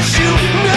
that you